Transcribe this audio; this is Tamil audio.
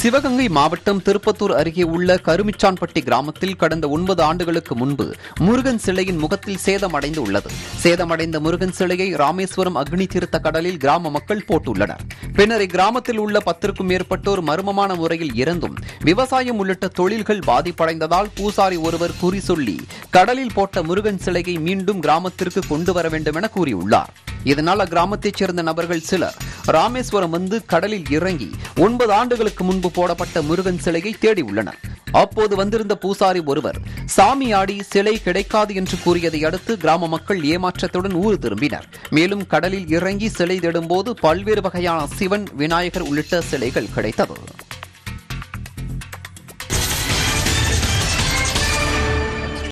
சிவகங்கை மாவட்டம் திருப்பத்தூர் அருகே உள்ள கருமிச்சான்பட்டி கிராமத்தில் கடந்த ஒன்பது ஆண்டுகளுக்கு முன்பு முருகன் சிலையின் முகத்தில் சேதமடைந்து உள்ளது. சேதமடைந்த முருகன் சிலையை ராமேஸ்வரம் அக்னி தீர்த்த கடலில் கிராம மக்கள் போட்டுள்ளனர். பின்னர் இக்கிராமத்தில் உள்ள பத்திற்கும் மேற்பட்டோர் மர்மமான முறையில் இறந்தும் விவசாயம் உள்ளிட்ட தொழில்கள் பாதிப்படைந்ததால் பூசாரி ஒருவர் குறி சொல்லி கடலில் போட்ட முருகன் சிலையை மீண்டும் கிராமத்திற்கு கொண்டு வர வேண்டும் என கூறியுள்ளார். இதனால் அக்கிராமத்தைச் சேர்ந்த நபர்கள் சிலர் ராமேஸ்வரம் வந்து கடலில் இறங்கி ஒன்பது ஆண்டுகளுக்கு முன்பு போடப்பட்ட முருகன் சிலையை தேடி உள்ளனர். அப்போது வந்திருந்த பூசாரி ஒருவர் சாமி ஆடி சிலை கிடைக்காது என்று கூறியதை அடுத்து கிராம மக்கள் ஏமாற்றத்துடன் ஊர் திரும்பினர். மேலும் கடலில் இறங்கி சிலை தேடும்போது பல்வேறு வகையான சிவன் விநாயகர் உள்ளிட்ட சிலைகள் கிடைத்தது.